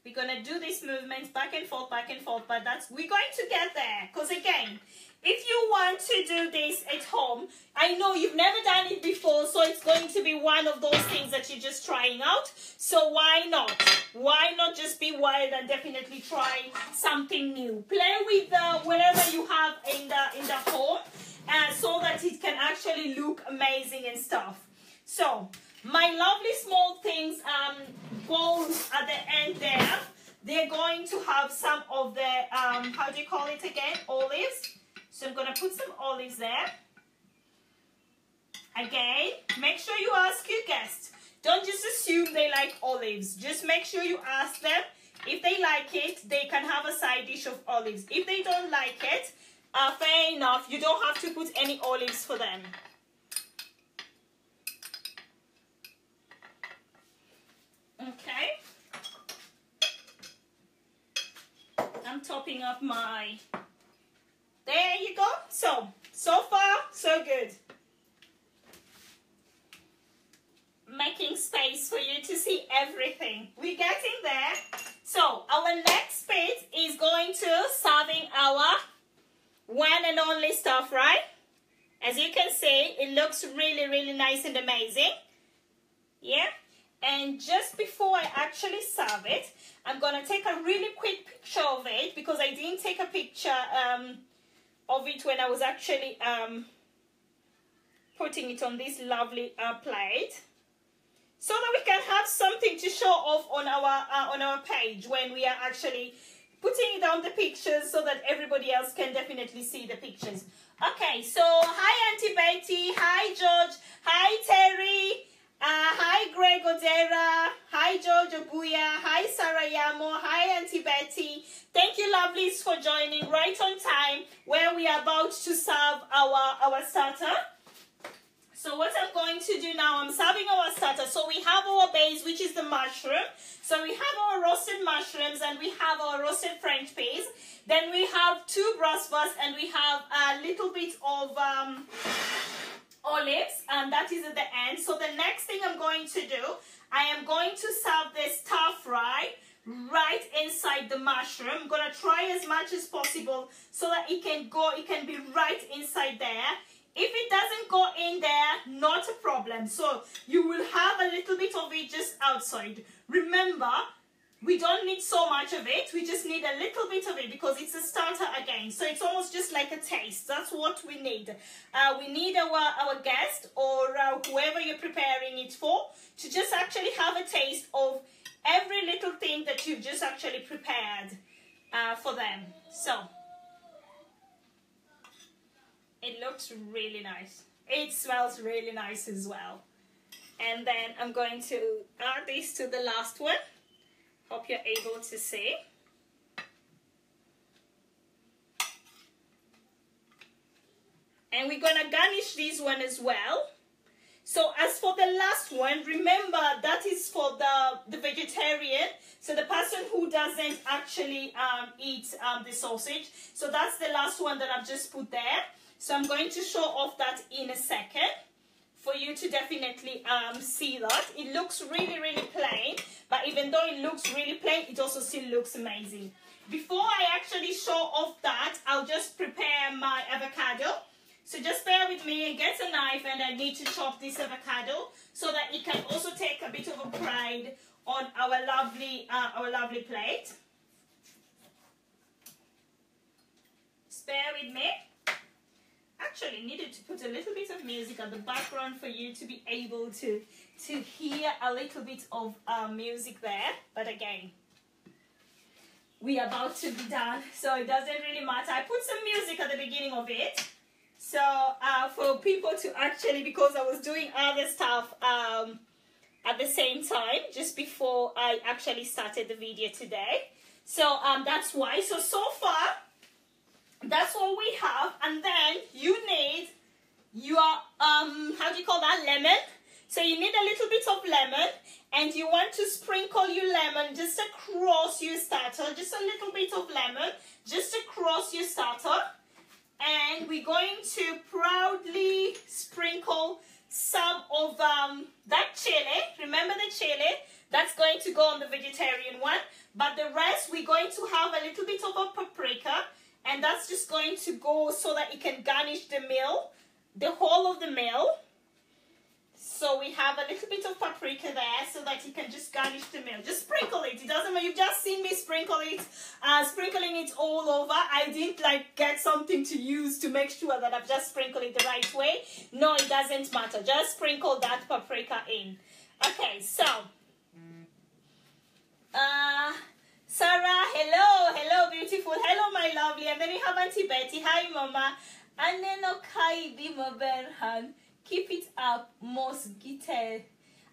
We're gonna do these movements back and forth, back and forth, but that's, we're going to get there. Because again, if you want to do this at home, I know you've never done it before, so it's going to be one of those things that you're just trying out. So why not? Why not just be wild and definitely try something new? Play with the whatever you have in the in the home, uh, so that it can actually look amazing and stuff. So my lovely small things um, bowls at the end there. They're going to have some of the um, how do you call it again? Olives so I'm going to put some olives there. Again, make sure you ask your guests. Don't just assume they like olives. Just make sure you ask them. If they like it, they can have a side dish of olives. If they don't like it, uh, fair enough. You don't have to put any olives for them. Okay. I'm topping up my there you go. So, so far, so good. Making space for you to see everything. We're getting there. So, our next bit is going to serving our one and only stuff, right? As you can see, it looks really, really nice and amazing. Yeah? And just before I actually serve it, I'm going to take a really quick picture of it because I didn't take a picture um, of it when I was actually um, putting it on this lovely uh, plate. So that we can have something to show off on our uh, on our page when we are actually putting down the pictures so that everybody else can definitely see the pictures. Okay, so hi Auntie Betty, hi George, hi Terry, Uh, hi, Greg Odera. Hi, Jojo Buya. Hi, Sarah Yamo. Hi, Auntie Betty. Thank you, lovelies, for joining right on time where we are about to serve our, our starter. So what I'm going to do now, I'm serving our starter. So we have our base, which is the mushroom. So we have our roasted mushrooms and we have our roasted French peas. Then we have two bratwurst and we have a little bit of um, olives and that is at the end. So the next thing I'm going to do, I am going to serve this stir fry right inside the mushroom. I'm to try as much as possible so that it can go, it can be right inside there. If it doesn't go in there, not a problem. So you will have a little bit of it just outside. Remember, we don't need so much of it. We just need a little bit of it because it's a starter again. So it's almost just like a taste. That's what we need. Uh, we need our, our guest or uh, whoever you're preparing it for to just actually have a taste of every little thing that you've just actually prepared uh, for them. So it looks really nice. It smells really nice as well. And then I'm going to add this to the last one. Hope you're able to see. And we're gonna garnish this one as well. So as for the last one, remember that is for the, the vegetarian. So the person who doesn't actually um, eat um, the sausage. So that's the last one that I've just put there. So I'm going to show off that in a second for you to definitely um, see that. It looks really, really plain, but even though it looks really plain, it also still looks amazing. Before I actually show off that, I'll just prepare my avocado. So just bear with me and get a knife and I need to chop this avocado so that it can also take a bit of a pride on our lovely, uh, our lovely plate. Bear with me actually needed to put a little bit of music at the background for you to be able to to hear a little bit of uh, music there. But again we are about to be done so it doesn't really matter. I put some music at the beginning of it. So uh, for people to actually because I was doing other stuff um, at the same time just before I actually started the video today. So um, that's why. So so far that's what we have. And then you need your um how do you call that? Lemon. So you need a little bit of lemon and you want to sprinkle your lemon just across your starter just a little bit of lemon just across your starter. And we're going to proudly sprinkle some of um, that chili. Remember the chili? That's going to go on the vegetarian one. But the rest we're going to have a little bit of a paprika and that's just going to go so that it can garnish the meal, the whole of the meal. So we have a little bit of paprika there so that you can just garnish the meal. Just sprinkle it. It doesn't matter. You've just seen me sprinkle it, uh, sprinkling it all over. I didn't like get something to use to make sure that I've just sprinkled it the right way. No, it doesn't matter. Just sprinkle that paprika in. Okay, so. Uh, Sarah, hello, hello, beautiful. Hello, my lovely. And then we have Auntie Betty. Hi, Mama. And then Okai Bima Berhan. Keep it up, most gite.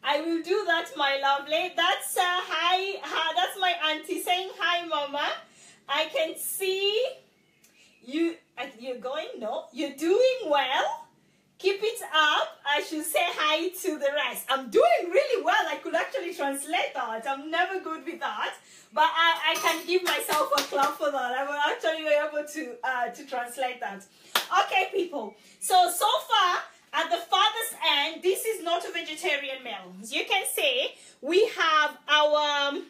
I will do that, my lovely. That's uh, hi, hi, that's my auntie saying hi, Mama. I can see you. You're going no. You're doing well. Keep it up. I should say hi to the rest. I'm doing really well. I could actually translate that. I'm never good with that. But I, I can give myself a clap for that. I will actually be able to, uh, to translate that. Okay, people. So, so far, at the farthest end, this is not a vegetarian meal. As you can see, we have our, um,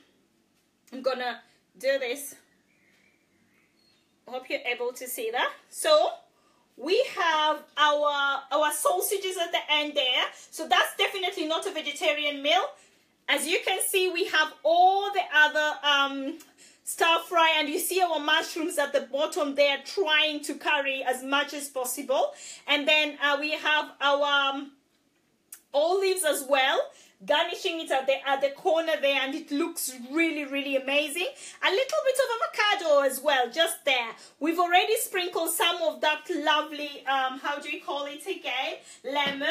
I'm gonna do this. Hope you're able to see that. So, we have our our sausages at the end there. So that's definitely not a vegetarian meal. As you can see, we have all the other um, stir fry and you see our mushrooms at the bottom there trying to carry as much as possible. And then uh, we have our um, olives as well garnishing it at the at the corner there and it looks really really amazing. A little bit of avocado as well just there. We've already sprinkled some of that lovely um how do you call it again? Lemon.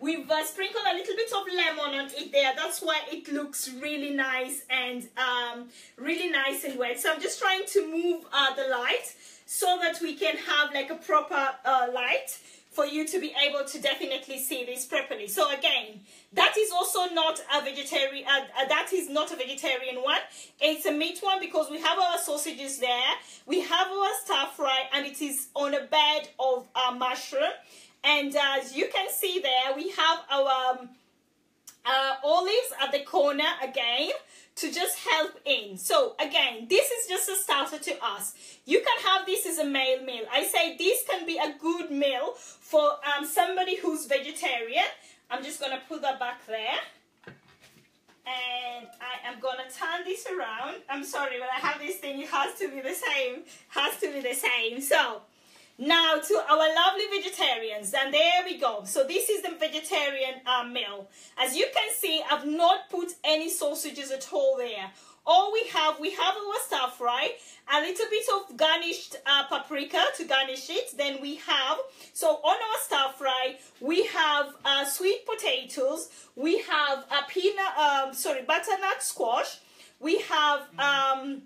We've uh, sprinkled a little bit of lemon on it there. That's why it looks really nice and um really nice and wet. So i'm just trying to move uh, the light so that we can have like a proper uh, light for you to be able to definitely see this properly. So again, that is also not a vegetarian, uh, uh, that is not a vegetarian one. It's a meat one because we have our sausages there. We have our stir fry and it is on a bed of uh, mushroom. And as you can see there, we have our um, uh, olives at the corner again to just help in. So again, this is just a starter to us. You can have this as a male meal. I say this can be a good meal for um, somebody who's vegetarian. I'm just to put that back there. And I am to turn this around. I'm sorry, but I have this thing. It has to be the same. Has to be the same. So now to our lovely vegetarians, and there we go. So this is the vegetarian uh, meal. As you can see, I've not put any sausages at all there. All we have, we have our stir fry, a little bit of garnished uh, paprika to garnish it. Then we have, so on our stir fry, we have uh, sweet potatoes, we have a peanut, um, sorry, butternut squash, we have um,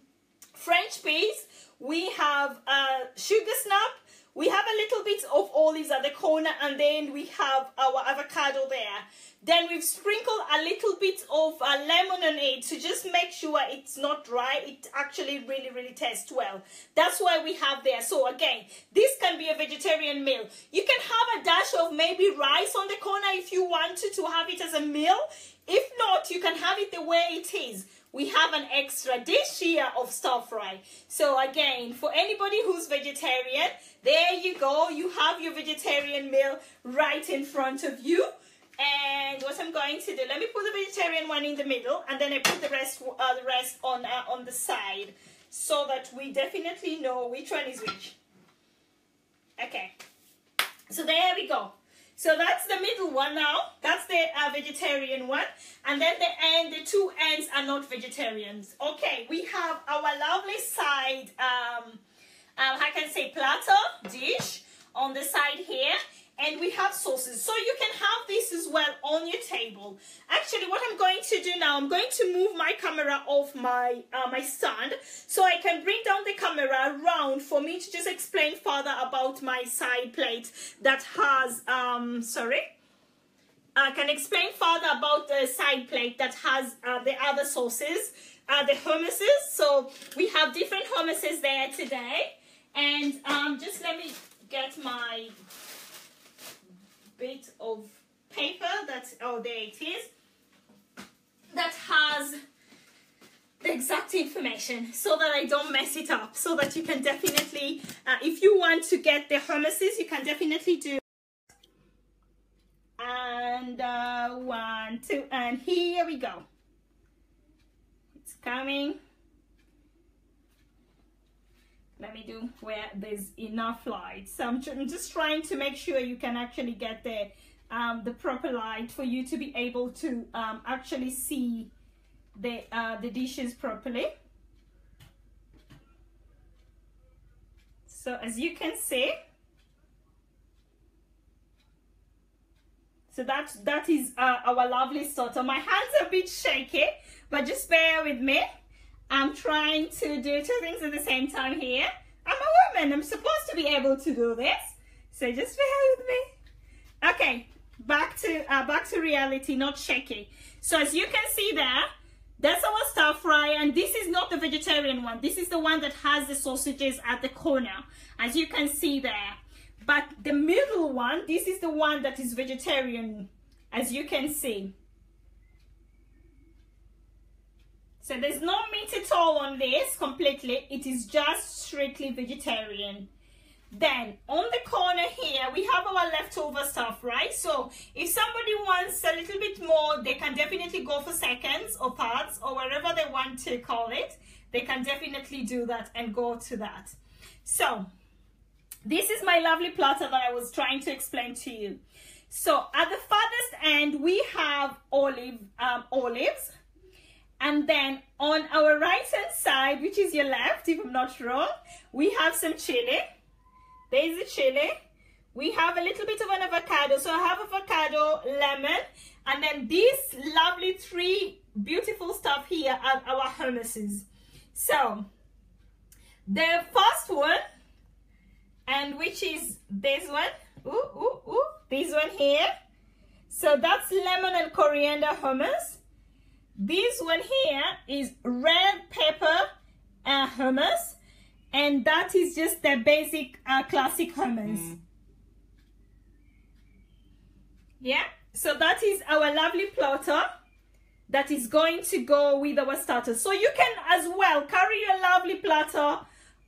French peas, we have uh, sugar snap, we have a little bit of olives at the corner and then we have our avocado there. Then we've sprinkled a little bit of uh, lemon on it to just make sure it's not dry. It actually really, really tastes well. That's why we have there. So again, this can be a vegetarian meal. You can have a dash of maybe rice on the corner if you wanted to have it as a meal. If not, you can have it the way it is we have an extra dish here of stir fry. So again, for anybody who's vegetarian, there you go. You have your vegetarian meal right in front of you. And what I'm going to do, let me put the vegetarian one in the middle, and then I put the rest, uh, the rest on uh, on the side, so that we definitely know which one is which. Okay, so there we go. So that's the middle one now. That's the uh, vegetarian one. And then the end, the two ends are not vegetarians. Okay, we have our lovely side, um, uh, I can say platter dish on the side here and we have sauces so you can have this as well on your table actually what i'm going to do now i'm going to move my camera off my uh, my stand so i can bring down the camera around for me to just explain further about my side plate that has um sorry I can explain further about the side plate that has uh, the other sauces, uh, the hummuses. So we have different hummuses there today. And um, just let me get my bit of paper that's oh there it is that has the exact information so that I don't mess it up so that you can definitely uh, if you want to get the hummuses you can definitely do. And uh, one two and here we go. It's coming let me do where there's enough light. So I'm, I'm just trying to make sure you can actually get the um, the proper light for you to be able to um, actually see the uh, the dishes properly. So as you can see so that that is uh, our lovely starter my hands are a bit shaky but just bear with me I'm trying to do two things at the same time here. I'm a woman. I'm supposed to be able to do this. So just bear with me. Okay, back to uh, back to reality, not shaky. So as you can see there, that's our stir fry and this is not the vegetarian one. This is the one that has the sausages at the corner, as you can see there. But the middle one, this is the one that is vegetarian, as you can see. So there's no meat at all on this completely. It is just strictly vegetarian. Then on the corner here, we have our leftover stuff, right? So if somebody wants a little bit more, they can definitely go for seconds or parts or wherever they want to call it. They can definitely do that and go to that. So this is my lovely platter that I was trying to explain to you. So at the farthest end, we have olive um, olives. And then on our right hand side, which is your left, if I'm not wrong, we have some chili. There's the chili. We have a little bit of an avocado. So I have avocado, lemon, and then these lovely three beautiful stuff here are our hummuses. So the first one, and which is this one, ooh, ooh, ooh, this one here. So that's lemon and coriander hummus. This one here is red pepper uh, hummus. And that is just the basic uh, classic hummus. Mm. Yeah, so that is our lovely platter that is going to go with our starter. So you can as well carry your lovely platter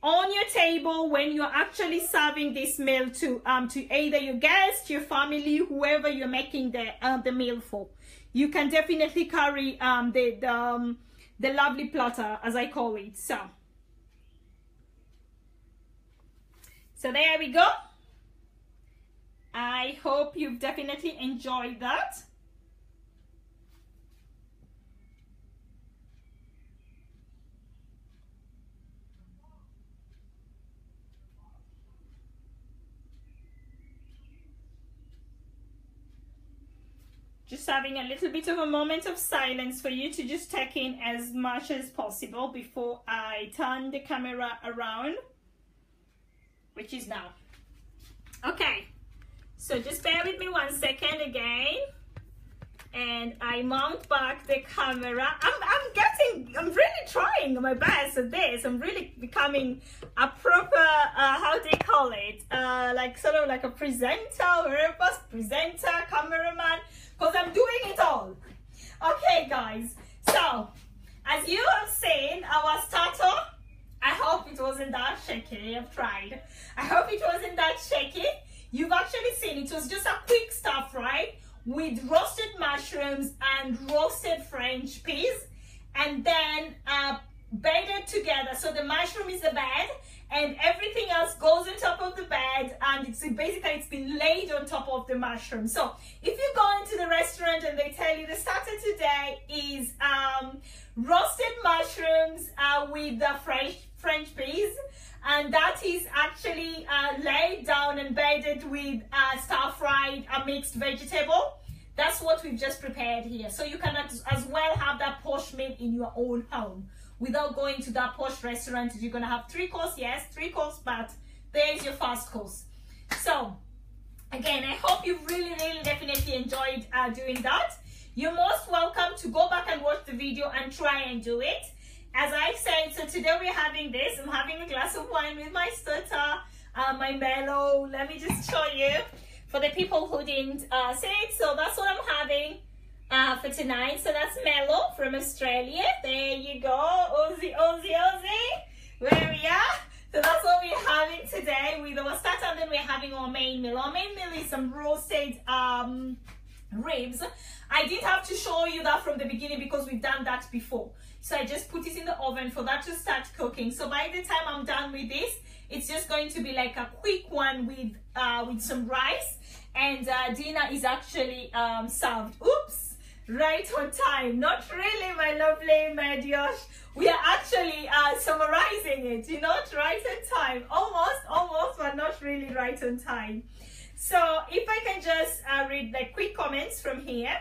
on your table when you're actually serving this meal to um to either your guests, your family, whoever you're making the uh, the meal for. You can definitely carry um the the, um, the lovely platter as I call it. So so there we go. I hope you've definitely enjoyed that. Just having a little bit of a moment of silence for you to just take in as much as possible before I turn the camera around, which is now. Okay, so just bear with me one second again. And I mount back the camera. I'm, I'm getting, I'm really trying my best at this. I'm really becoming a proper, uh, how do you call it? Uh, like sort of like a presenter, wherever, presenter, cameraman because I'm doing it all. Okay, guys. So, as you have seen, our starter, I hope it wasn't that shaky. I've tried. I hope it wasn't that shaky. You've actually seen it was just a quick stuff, right? With roasted mushrooms and roasted French peas. And then uh, bedded together. So the mushroom is the bed and everything else goes on top of the bed and it's basically it's been laid on top of the mushroom. So if you go into the restaurant and they tell you the starter today is um, roasted mushrooms uh, with the fresh french peas and that is actually uh, laid down and bedded with uh, stir fried a mixed vegetable. That's what we've just prepared here. So you can as well have that posh meal in your own home without going to that posh restaurant. You're going to have three course, yes, three course, but there's your first course. So, again, I hope you really, really definitely enjoyed uh, doing that. You're most welcome to go back and watch the video and try and do it. As I said, so today we're having this. I'm having a glass of wine with my starter, uh, my mellow. Let me just show you for the people who didn't uh, see it. So that's what I'm having uh, for tonight. So that's Mello from Australia. There you go. Aussie, Aussie, Aussie. Where we are. So that's what we're having today with our starter and then we're having our main meal. Our main meal is some roasted um, ribs. I did have to show you that from the beginning because we've done that before. So I just put it in the oven for that to start cooking. So by the time I'm done with this, it's just going to be like a quick one with uh, with some rice and uh, dinner is actually um, served. Oops right on time. Not really, my lovely Mediosh. We are actually uh, summarizing it, you know, right on time. Almost, almost, but not really right on time. So if I can just uh, read the quick comments from here.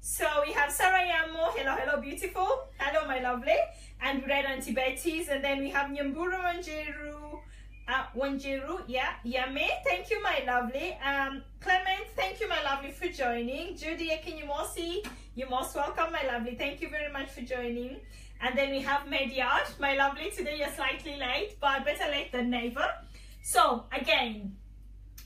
So we have Sarah Yamo, hello, hello, beautiful. Hello, my lovely. And we read Auntie Betty's. And then we have Nyamburu Manjiru, uh, Wanjiru, yeah, Yame, thank you, my lovely. Um, Clement, thank you, my lovely, for joining. Judy Akinyumosi, you're most welcome, my lovely. Thank you very much for joining. And then we have Mediat, my lovely. Today you're slightly late, but better late than never. So, again,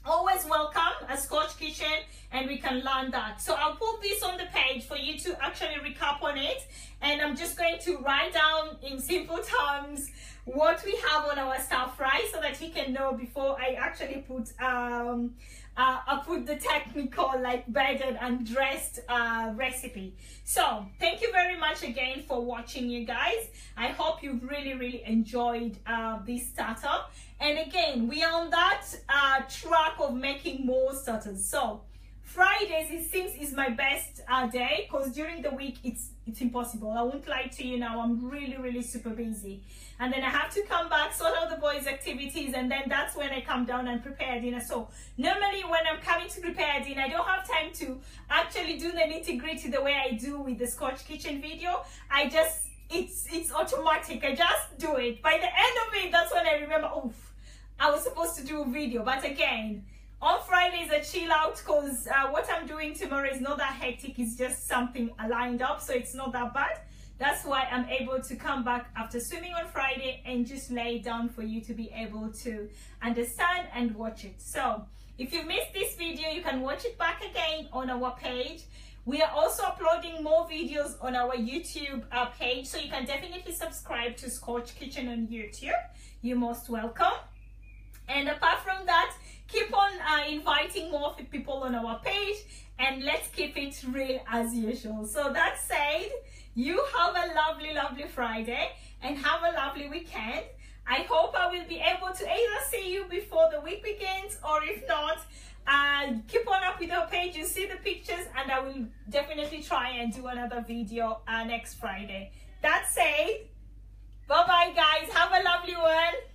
always welcome a Scotch Kitchen and we can learn that. So I'll put this on the page for you to actually recap on it. And I'm just going to write down in simple terms what we have on our stir fry so that you can know before I actually put um uh, I put the technical like bedded and dressed uh, recipe. So thank you very much again for watching you guys. I hope you've really really enjoyed uh, this starter. And again, we are on that uh, track of making more starters. So Fridays it seems is my best uh, day because during the week it's it's impossible. I won't lie to you now. I'm really really super busy, and then I have to come back sort out the boys' activities, and then that's when I come down and prepare dinner. So normally when I'm coming to prepare dinner, I don't have time to actually do the nitty gritty the way I do with the Scotch Kitchen video. I just it's it's automatic. I just do it. By the end of it, that's when I remember. Oof, I was supposed to do a video, but again on Friday is a chill out because uh, what I'm doing tomorrow is not that hectic. It's just something lined up, so it's not that bad. That's why I'm able to come back after swimming on Friday and just lay down for you to be able to understand and watch it. So if you missed this video, you can watch it back again on our page. We are also uploading more videos on our YouTube uh, page, so you can definitely subscribe to Scotch Kitchen on YouTube. You're most welcome. And apart from that, keep on uh, inviting more people on our page and let's keep it real as usual. So that said, you have a lovely, lovely Friday and have a lovely weekend. I hope I will be able to either see you before the week begins or if not, uh, keep on up with our page. You see the pictures and I will definitely try and do another video uh, next Friday. That said, bye-bye guys. Have a lovely one.